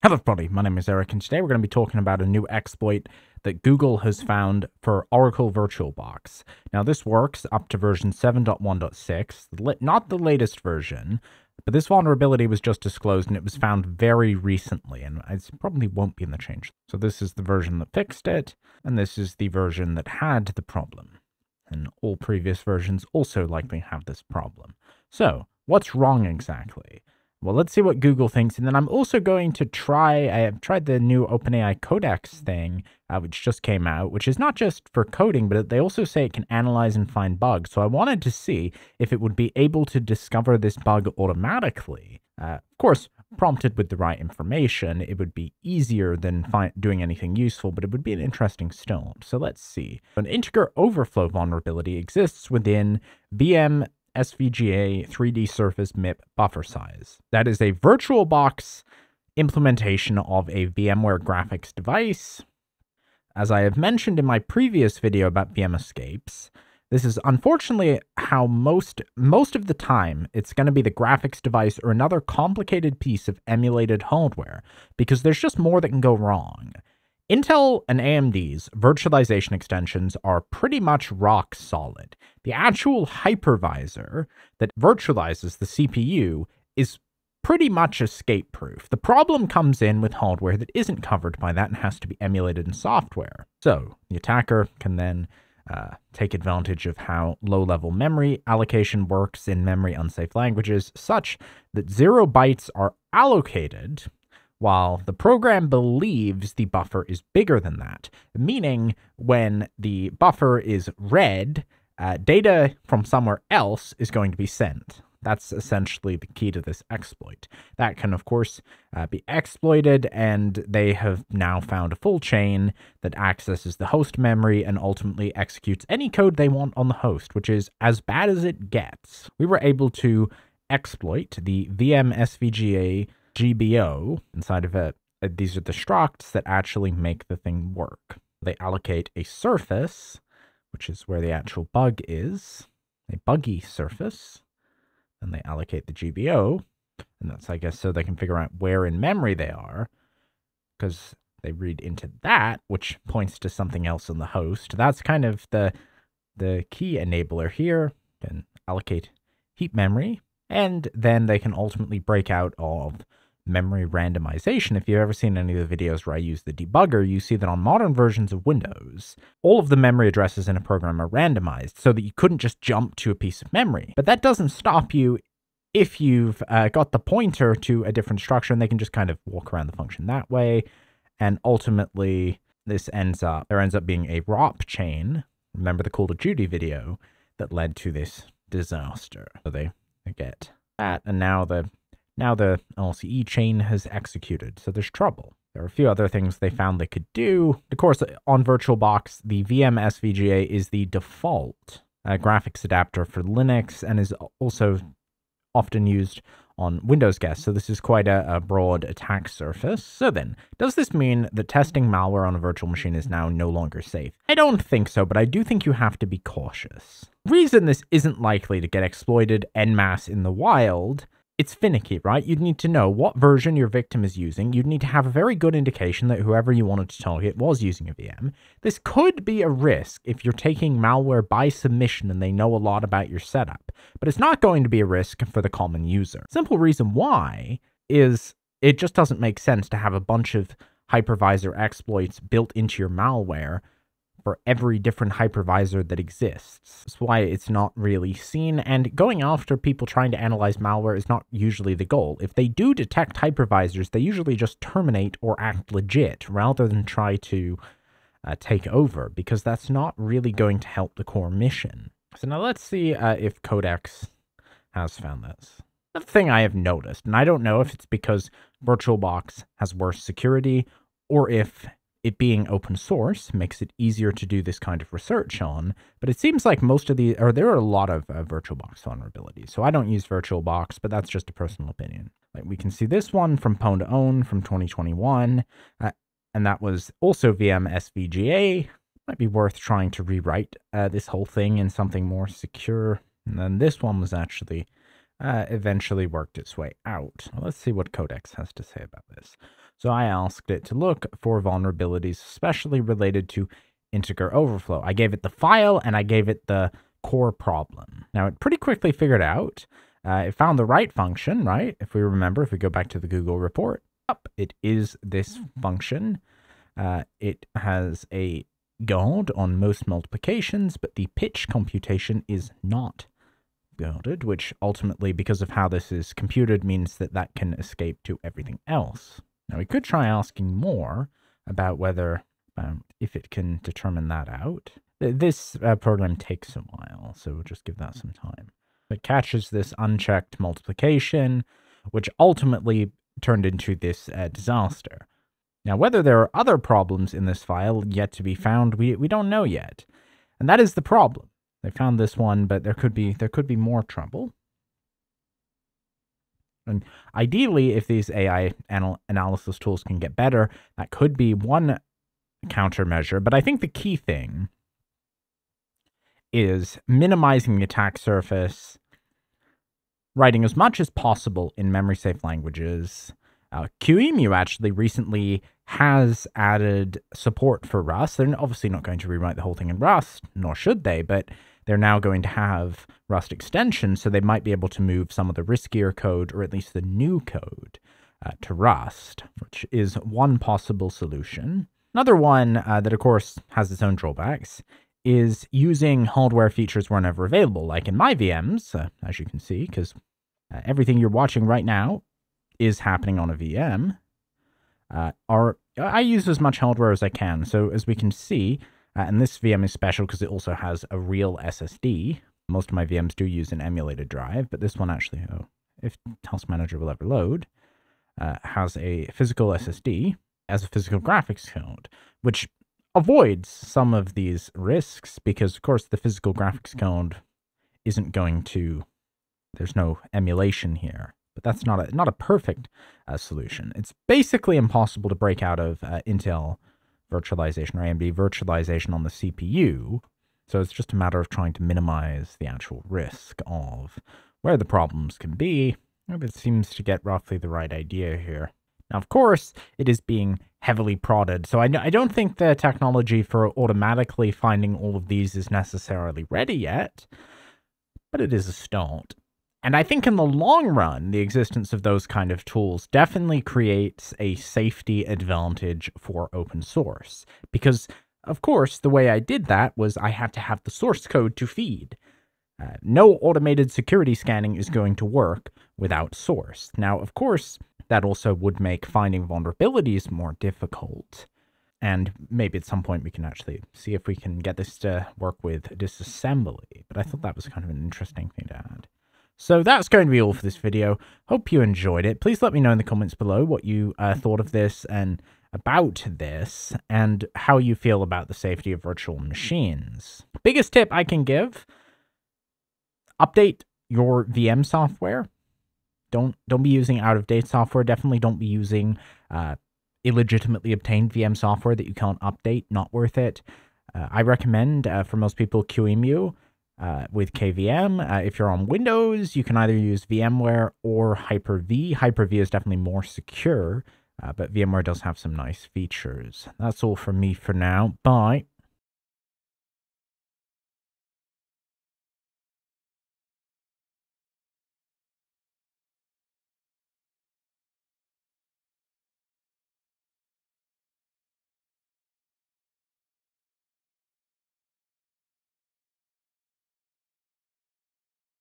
Hello everybody, my name is Eric and today we're going to be talking about a new exploit that Google has found for Oracle VirtualBox. Now this works up to version 7.1.6, not the latest version, but this vulnerability was just disclosed and it was found very recently and it probably won't be in the change. So this is the version that fixed it and this is the version that had the problem. And all previous versions also likely have this problem. So what's wrong exactly? Well, let's see what Google thinks. And then I'm also going to try, I have tried the new OpenAI Codex thing, uh, which just came out, which is not just for coding, but they also say it can analyze and find bugs. So I wanted to see if it would be able to discover this bug automatically. Uh, of course, prompted with the right information, it would be easier than doing anything useful, but it would be an interesting still. So let's see. An integer overflow vulnerability exists within VM SVGA 3D Surface MIP buffer size. That is a VirtualBox implementation of a VMware graphics device. As I have mentioned in my previous video about VM escapes, this is unfortunately how most most of the time it's going to be the graphics device or another complicated piece of emulated hardware because there's just more that can go wrong. Intel and AMD's virtualization extensions are pretty much rock solid. The actual hypervisor that virtualizes the CPU is pretty much escape proof. The problem comes in with hardware that isn't covered by that and has to be emulated in software. So the attacker can then uh, take advantage of how low level memory allocation works in memory unsafe languages, such that zero bytes are allocated while the program believes the buffer is bigger than that, meaning when the buffer is read, uh, data from somewhere else is going to be sent. That's essentially the key to this exploit. That can, of course, uh, be exploited, and they have now found a full chain that accesses the host memory and ultimately executes any code they want on the host, which is as bad as it gets. We were able to exploit the VM SVGA GBO inside of it. Uh, these are the structs that actually make the thing work. They allocate a surface, which is where the actual bug is, a buggy surface, and they allocate the GBO, and that's, I guess, so they can figure out where in memory they are, because they read into that, which points to something else in the host. That's kind of the the key enabler here. Can allocate heap memory, and then they can ultimately break out of memory randomization, if you've ever seen any of the videos where I use the debugger, you see that on modern versions of Windows, all of the memory addresses in a program are randomized so that you couldn't just jump to a piece of memory. But that doesn't stop you if you've uh, got the pointer to a different structure and they can just kind of walk around the function that way. And ultimately, this ends up, there ends up being a ROP chain. Remember the Call of Duty video that led to this disaster. So they get that, and now the now the LCE chain has executed, so there's trouble. There are a few other things they found they could do. Of course, on VirtualBox, the VM SVGA is the default uh, graphics adapter for Linux and is also often used on Windows guests, so this is quite a, a, broad attack surface. So then, does this mean that testing malware on a virtual machine is now no longer safe? I don't think so, but I do think you have to be cautious. Reason this isn't likely to get exploited en masse in the wild it's finicky, right? You'd need to know what version your victim is using. You'd need to have a very good indication that whoever you wanted to target was using a VM. This could be a risk if you're taking malware by submission and they know a lot about your setup, but it's not going to be a risk for the common user. Simple reason why is it just doesn't make sense to have a bunch of hypervisor exploits built into your malware for every different hypervisor that exists. That's why it's not really seen, and going after people trying to analyze malware is not usually the goal. If they do detect hypervisors, they usually just terminate or act legit rather than try to uh, take over, because that's not really going to help the core mission. So now let's see uh, if Codex has found this. The thing I have noticed, and I don't know if it's because VirtualBox has worse security or if it being open source makes it easier to do this kind of research on, but it seems like most of the, or there are a lot of uh, VirtualBox vulnerabilities. So I don't use VirtualBox, but that's just a personal opinion. Like we can see this one from Pwn2Own from 2021, uh, and that was also VM SVGA. Might be worth trying to rewrite uh, this whole thing in something more secure. And then this one was actually uh, eventually worked its way out. Well, let's see what Codex has to say about this. So I asked it to look for vulnerabilities, especially related to integer overflow. I gave it the file and I gave it the core problem. Now, it pretty quickly figured out. Uh, it found the right function, right? If we remember, if we go back to the Google report, up, it is this function. Uh, it has a guard on most multiplications, but the pitch computation is not guarded, which ultimately, because of how this is computed, means that that can escape to everything else. Now, we could try asking more about whether, um, if it can determine that out. This uh, program takes a while, so we'll just give that some time. It catches this unchecked multiplication, which ultimately turned into this uh, disaster. Now, whether there are other problems in this file yet to be found, we, we don't know yet. And that is the problem. They found this one, but there could be there could be more trouble. And ideally, if these AI anal analysis tools can get better, that could be one countermeasure. But I think the key thing is minimizing the attack surface, writing as much as possible in memory safe languages. Uh, QEMU actually recently has added support for Rust. They're obviously not going to rewrite the whole thing in Rust, nor should they, but they're now going to have Rust extensions, so they might be able to move some of the riskier code, or at least the new code, uh, to Rust, which is one possible solution. Another one uh, that, of course, has its own drawbacks is using hardware features whenever available, like in my VMs, uh, as you can see, because uh, everything you're watching right now is happening on a VM. Uh, are I use as much hardware as I can, so as we can see, uh, and this VM is special because it also has a real SSD. Most of my VMs do use an emulated drive, but this one actually, oh, if Task Manager will ever load, uh, has a physical SSD as a physical graphics card, which avoids some of these risks because, of course, the physical graphics card isn't going to, there's no emulation here. But that's not a not a perfect uh, solution. It's basically impossible to break out of uh, Intel virtualization or AMD virtualization on the CPU. So it's just a matter of trying to minimize the actual risk of where the problems can be. It seems to get roughly the right idea here. Now, of course, it is being heavily prodded, so I, I don't think the technology for automatically finding all of these is necessarily ready yet, but it is a start. And I think in the long run, the existence of those kind of tools definitely creates a safety advantage for open source. Because, of course, the way I did that was I had to have the source code to feed. Uh, no automated security scanning is going to work without source. Now, of course, that also would make finding vulnerabilities more difficult. And maybe at some point we can actually see if we can get this to work with disassembly. But I thought that was kind of an interesting thing to add. So that's going to be all for this video. Hope you enjoyed it. Please let me know in the comments below what you uh, thought of this and about this and how you feel about the safety of virtual machines. Biggest tip I can give, update your VM software. Don't don't be using out of date software. Definitely don't be using uh, illegitimately obtained VM software that you can't update. Not worth it. Uh, I recommend uh, for most people QEMU uh, with KVM. Uh, if you're on Windows, you can either use VMware or Hyper-V. Hyper-V is definitely more secure, uh, but VMware does have some nice features. That's all from me for now. Bye.